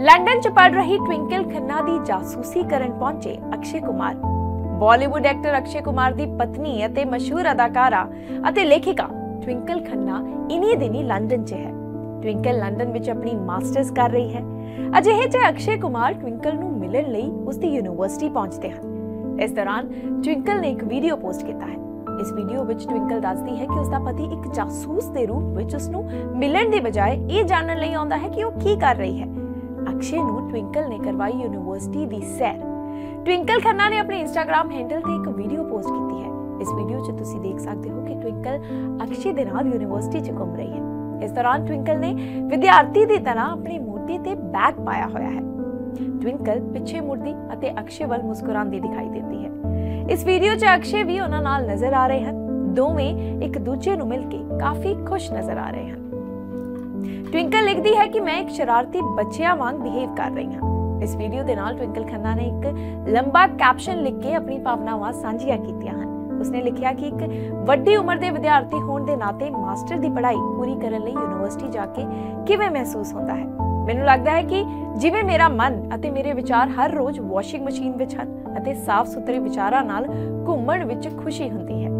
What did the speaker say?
London 'ਚ ਪੜ ਰਹੀ ਟਵਿੰਕਲ ਖੰਨਾ ਦੀ ਜਾਸੂਸੀ ਕਰਨ ਪਹੁੰਚੇ ਅਕਸ਼ੇ ਕੁਮਾਰ। ਬਾਲੀਵੁੱਡ ਐਕਟਰ ਅਕਸ਼ੇ ਕੁਮਾਰ ਦੀ ਪਤਨੀ ਅਤੇ ਮਸ਼ਹੂਰ ਅਦਾਕਾਰਾ ਅਤੇ ਲੇਖਿਕਾ ਟਵਿੰਕਲ ਖੰਨਾ ਇਨੀ ਦਿਨੀ ਲੰਡਨ 'ਚ ਹੈ। ਟਵਿੰਕਲ ਲੰਡਨ ਵਿੱਚ ਆਪਣੀ ਮਾਸਟਰਸ ਕਰ ਰਹੀ ਹੈ। ਅਜਿਹੇ 'ਚ ਅਕਸ਼ੇ ਕੁਮਾਰ ਟਵਿੰਕਲ ਨੂੰ ਮਿਲਣ ਲਈ ਉਸ ਦੀ ਯੂਨੀਵਰਸਿਟੀ ਪਹੁੰਚਦੇ ਹਨ। ਇਸ ਦੌਰਾਨ ਟਵਿੰਕਲ ਨੇ ਇੱਕ ਵੀਡੀਓ ਪੋਸਟ ਕੀਤਾ ਹੈ। ਇਸ ਵੀਡੀਓ ਵਿੱਚ ਟਵਿੰਕਲ ਦੱਸਦੀ ਹੈ ਕਿ ਉਸ ਦਾ ਪਤੀ ਇੱਕ ਜਾਸੂਸ ਦੇ ਰੂਪ ਵਿੱਚ ਉਸ ਨੂੰ ਮਿਲਣ ਦੀ ਬਜਾਏ ਇਹ ਜਾਣਨ ਲਈ ਆਉਂਦਾ ਹੈ ਕਿ ਉਹ ਕੀ ਕਰ ਰਹੀ ਹੈ। ਅਕਸ਼ੇ ਨੂੰ ਟਵਿੰਕਲ ਨੇ ਕਰਵਾਈ ਯੂਨੀਵਰਸਿਟੀ ਦੀ ਸੈਰ। ਟਵਿੰਕਲ ਖੰਨਾ ਨੇ ਆਪਣੇ ਇੰਸਟਾਗ੍ਰam ਹੈਂਡਲ ਤੇ ਇੱਕ ਵੀਡੀਓ ਪੋਸਟ ਕੀਤੀ ਹੈ। ਇਸ ਵੀਡੀਓ 'ਚ ਤੁਸੀਂ ਦੇਖ ਸਕਦੇ ਹੋ ਕਿ ਟਵਿੰਕਲ ਅਕਸ਼ੇ ਦੇ ਨਾਲ ਯੂਨੀਵਰਸਿਟੀ 'ਚ ਘੁੰਮ ਰਹੀ ਹੈ। ਇਸ ਦੌਰਾਨ ਟਵਿੰਕਲ ਨੇ ਵਿਦਿਆਰਥੀ ਦੀ ਤਰ੍ਹਾਂ ਆਪਣੀ ਮੋਢੇ ਤੇ ਬੈਗ ਪਾਇਆ ਹੋਇਆ ਹੈ। ਟਵਿੰਕਲ ਪਿੱਛੇ ਮੁੜਦੀ ਅਤੇ ਅਕਸ਼ੇ ਵੱਲ ਮੁਸਕਰਾਉਂਦੀ ਦਿਖਾਈ ਦਿੰਦੀ ਹੈ। ਇਸ ਵੀਡੀਓ 'ਚ ਅਕਸ਼ੇ ਵੀ ਉਹਨਾਂ ਨਾਲ ਨਜ਼ਰ ਆ ਰਹੇ ਹਨ। ਦੋਵੇਂ ਇੱਕ ਦੂਜੇ ਨੂੰ ਮਿਲ ਕੇ ਕਾਫੀ ਖੁਸ਼ ਨਜ਼ਰ ਆ ਰਹੇ ਹਨ। ਟਵਿੰਕਲ ਲਿਖਦੀ ਹੈ ਕਿ ਮੈਂ ਇੱਕ ਸ਼ਰਾਰਤੀ ਬੱਚਿਆਂ ਵਾਂਗ ਬਿਹੇਵ ਕਰ ਰਹੀ ਹਾਂ। ਇਸ ਵੀਡੀਓ ਦੇ ਨਾਲ ਟਵਿੰਕਲ ਖੰਨਾ ਨੇ ਇੱਕ ਲੰਬਾ ਕੈਪਸ਼ਨ ਲਿਖ ਕੇ ਆਪਣੀ ਭਾਵਨਾਵਾਂ ਸਾਂਝੀਆਂ ਕੀਤੀਆਂ ਹਨ। ਉਸਨੇ ਲਿਖਿਆ ਕਿ ਇੱਕ ਵੱਡੀ ਉਮਰ ਦੇ ਵਿਦਿਆਰਥੀ ਹੋਣ ਦੇ ਨਾਤੇ ਮਾਸਟਰ ਦੀ ਪੜ੍ਹਾਈ ਪੂਰੀ ਕਰਨ ਲਈ ਯੂਨੀਵਰਸਿਟੀ ਜਾ ਕੇ ਕਿਵੇਂ ਮਹਿਸੂਸ ਹੁੰਦਾ ਹੈ? ਮੈਨੂੰ ਲੱਗਦਾ ਹੈ ਕਿ ਜਿਵੇਂ ਮੇਰਾ ਮਨ ਅਤੇ ਮੇਰੇ ਵਿਚਾਰ ਹਰ ਰੋਜ਼ ਵਾਸ਼ਿੰਗ ਮਸ਼ੀਨ ਵਿੱਚ ਹਨ ਅਤੇ ਸਾਫ਼ ਸੁਥਰੇ ਵਿਚਾਰਾਂ ਨਾਲ ਘੁੰਮਣ ਵਿੱਚ ਖੁਸ਼ੀ ਹੁੰਦੀ ਹੈ।